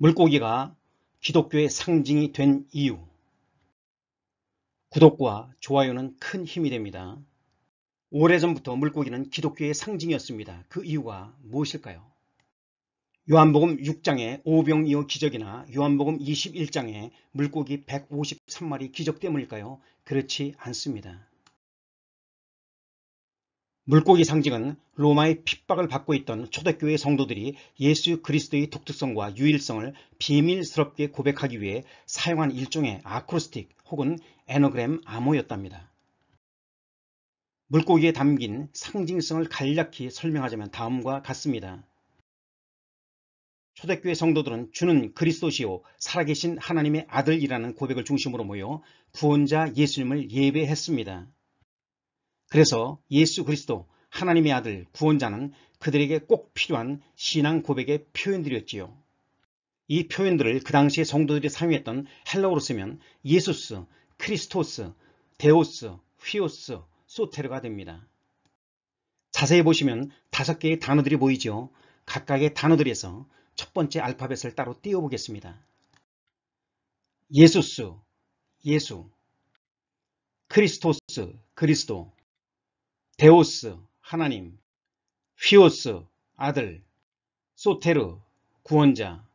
물고기가 기독교의 상징이 된 이유 구독과 좋아요는 큰 힘이 됩니다. 오래전부터 물고기는 기독교의 상징이었습니다. 그 이유가 무엇일까요? 요한복음 6장의 오병이어 기적이나 요한복음 21장의 물고기 153마리 기적 때문일까요? 그렇지 않습니다. 물고기 상징은 로마의 핍박을 받고 있던 초대교회 성도들이 예수 그리스도의 독특성과 유일성을 비밀스럽게 고백하기 위해 사용한 일종의 아크로스틱 혹은 에너그램 암호였답니다. 물고기에 담긴 상징성을 간략히 설명하자면 다음과 같습니다. 초대교회 성도들은 주는 그리스도시요 살아계신 하나님의 아들이라는 고백을 중심으로 모여 구원자 예수님을 예배했습니다. 그래서 예수 그리스도 하나님의 아들 구원자는 그들에게 꼭 필요한 신앙 고백의 표현들이었지요. 이 표현들을 그 당시에 성도들이 사용했던 헬라어로 쓰면 Ἰησοῦς, Χριστός, Θεός, Υἱός, Σωτήρ가 됩니다. 자세히 보시면 다섯 개의 단어들이 보이죠. 각각의 단어들에서 첫 번째 알파벳을 따로 띄워보겠습니다. Ἰησοῦς, 예수, Χριστός, 그리스도, Θεός 하나님, 휘오스 아들, 소테르 구원자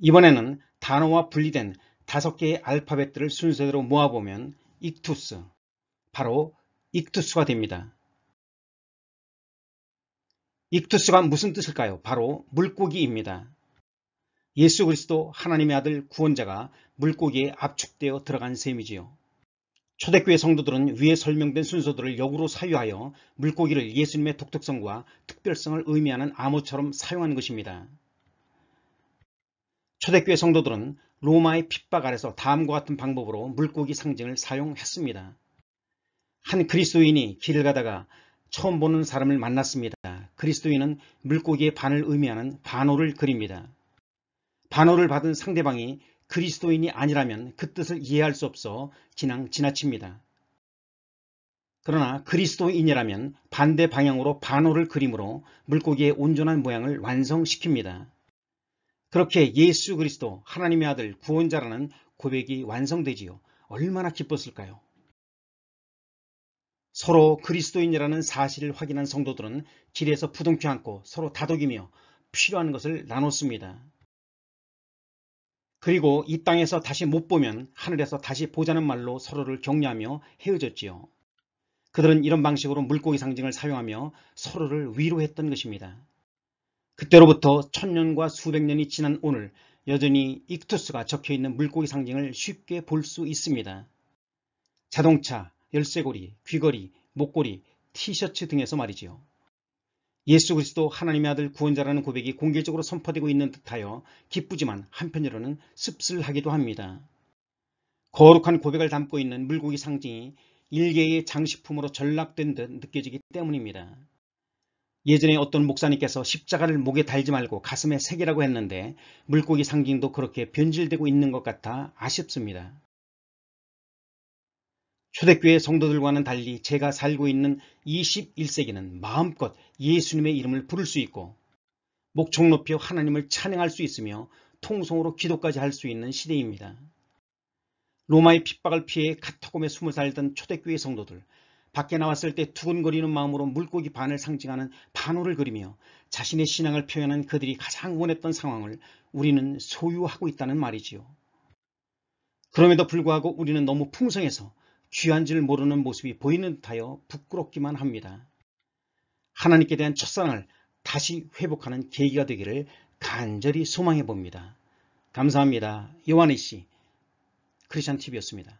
이번에는 단어와 분리된 다섯 개의 알파벳들을 순서대로 모아보면 익투스 바로 익투스가 됩니다. 익투스가 무슨 뜻일까요? 바로 물고기입니다. 예수 그리스도 하나님의 아들 구원자가 물고기에 압축되어 들어간 셈이지요. 초대교회 성도들은 위에 설명된 순서들을 역으로 사유하여 물고기를 예수님의 독특성과 특별성을 의미하는 암호처럼 사용한 것입니다. 초대교회 성도들은 로마의 핍박 아래서 다음과 같은 방법으로 물고기 상징을 사용했습니다. 한 그리스도인이 길을 가다가 처음 보는 사람을 만났습니다. 그리스도인은 물고기의 반을 의미하는 반호를 그립니다. 반호를 받은 상대방이 그리스도인이 아니라면 그 뜻을 이해할 수 없어 그냥 지나칩니다. 그러나 그리스도인이라면 반대 방향으로 반호를 그림으로 물고기의 온전한 모양을 완성시킵니다. 그렇게 예수 그리스도 하나님의 아들 구원자라는 고백이 완성되지요. 얼마나 기뻤을까요? 서로 그리스도인이라는 사실을 확인한 성도들은 길에서 부둥켜 안고 서로 다독이며 필요한 것을 나눴습니다. 그리고 이 땅에서 다시 못 보면 하늘에서 다시 보자는 말로 서로를 격려하며 헤어졌지요. 그들은 이런 방식으로 물고기 상징을 사용하며 서로를 위로했던 것입니다. 그때로부터 천년과 수백 년이 지난 오늘 여전히 익투스가 적혀있는 물고기 상징을 쉽게 볼 수 있습니다. 자동차, 열쇠고리, 귀걸이, 목걸이, 티셔츠 등에서 말이지요. 예수 그리스도 하나님의 아들 구원자라는 고백이 공개적으로 선포되고 있는 듯하여 기쁘지만 한편으로는 씁쓸하기도 합니다. 거룩한 고백을 담고 있는 물고기 상징이 일개의 장식품으로 전락된 듯 느껴지기 때문입니다. 예전에 어떤 목사님께서 십자가를 목에 달지 말고 가슴에 새기라고 했는데 물고기 상징도 그렇게 변질되고 있는 것 같아 아쉽습니다. 초대교회 성도들과는 달리 제가 살고 있는 21세기는 마음껏 예수님의 이름을 부를 수 있고 목청 높여 하나님을 찬양할 수 있으며 통성으로 기도까지 할 수 있는 시대입니다. 로마의 핍박을 피해 카타콤에 숨어 살던 초대교회 성도들 밖에 나왔을 때 두근거리는 마음으로 물고기 반을 상징하는 반호를 그리며 자신의 신앙을 표현한 그들이 가장 원했던 상황을 우리는 소유하고 있다는 말이지요. 그럼에도 불구하고 우리는 너무 풍성해서 귀한 줄 모르는 모습이 보이는 듯하여 부끄럽기만 합니다. 하나님께 대한 첫사랑을 다시 회복하는 계기가 되기를 간절히 소망해 봅니다. 감사합니다. 요한의 씨 크리스천TV였습니다.